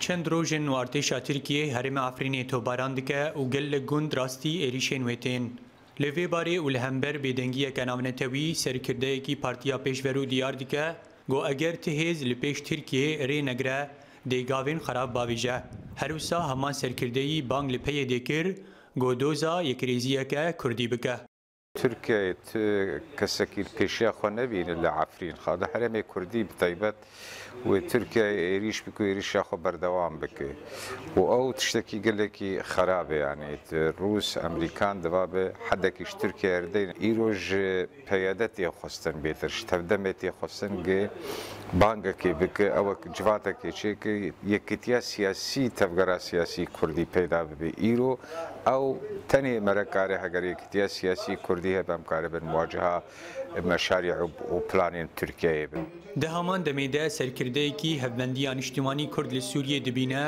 چند روژن و ارتشا ترکیه حرم افرینی توباران دکه و گل گند راستی ایریشین ویتین لوی باری و لهمبر بیدنگی کنامنتوی سرکرده کی پارتیا پیشورو دیار دکه گو اگر تهیز لپیش ترکیه ری نگره دیگاوین خراب باویجه هروسا همان سرکردهی بانگ لپیه دیکر گو دوزا یک ریزیه که کردی بکه تورکیت کەسەکی پێشیا خۆ نەبینێت لە ئافرین خادە هەرێمی کوردی بتایبەت و تورکیا عێریش بکو عێریشیا خۆ بەردەوام بکە و ئەو تشتێکی گەلێکی خراپەیانێت رووس ئەمریکان دەوا بێ حەدەکیش تورکیا هەردەین ئیرۆژ پەیەدەتی خۆستن بێتر تەفدەمێتی خۆستن گێ بانگەکێ بکە ئەوە جواتەکێچێکی یەکتیا سیاسی تەفگەرا سیاسی کوردی پەیدا ببێ ئیرۆ ئەو تەنێ مەرەکارە هەگەر یەکتیا سیاسی کوردی هەیە بەم کارە بن مواجهها ئمە شاری و پلانین تورکیە بن. دەهامان دەمەدا سەرکردەیەکی هەبندیان نیشتیمانی کورد لە سووریە دەبینە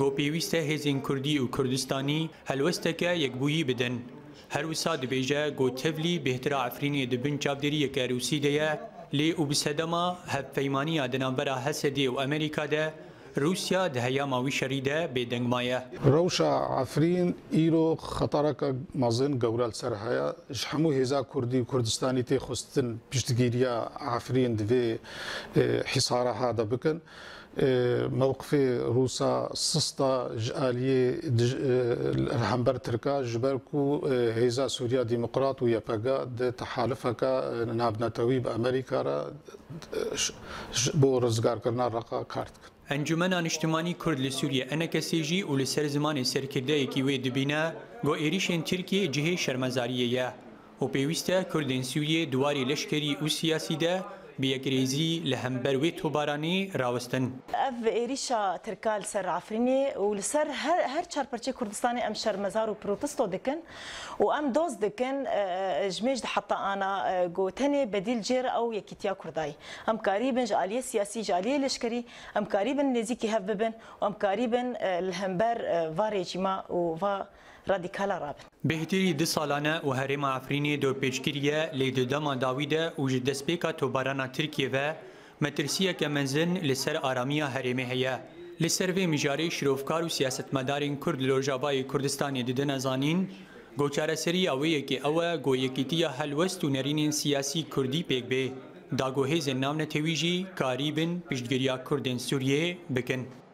گۆپێویستە هێزین کوردی و کوردستانی هەلوەستەکە یەکبووی بدەن. هەروسا دبێژە گۆتەبلی بهترا ئەفرینی دەبن چاودێریەکە رووسی دەیە لێ و بسەدەما هەبفەیمانی دەنامبەرە هەسەدێ و ئەمریکادا روسيا دهيا ماوي شريده بيدنگ مايا روشا عفرين ايرو خطرك مازن گورال سرهايا شحمو هزا كردي كردستاني تي خستن بيشتگيريا عفرين دوي اه، حصارها هذا بكن اه، موقف روسا سستا جالية الهمبر تركا جبركو هيزا اه، سوريا ديمقراط ويا باقا دي تحالفك نابنا تويب أمريكا را بو رزقار كرنا رقا كارتك ئەنجومەنا نیشتمانی کورد لە سووریە ئەنەکە سێژی و لەسەر زمانی سەرکردایەکی وێ دەبینە بۆ عێریشێن ترکێ جهێ شەرمەزاریەیە و پێویستە کوردن سووریە دوواری لەشکری و سیاسیدا بيجريزي لهم بروي توباراني راوستن اف ايريشا تركال سر عفريني ولسر هر هر چار پرچي كردستاني ام شر مزارو بروتستو دكن وام دوز دكن جميج حتى انا گوتني بديل جير او يكيتيا كرداي ام كاريبن جاليه سياسي جاليه لشكري ام كاريبن نزيكي هفبن وام كاريبن الهمبر فاريجما و فا رادیکالا رابن بهتری د سالانه او هرم افرینی دو پیشگیریه لیدو دما داویده او جدسپیکا توبارانا ترکیه و مترسیه که منزن لسر آرامیا هرمه هیه لسر و مجاری شروفکار و سیاستمدارین کرد لوجابای کردستانی دیدن ازانین گوچاره سری اوی که اوه گویکیتی هلوست و نرینین سیاسی کردی پیک به داگوهیز نام نتویجی کاریبن پیشگیریا کردن سوریه بکن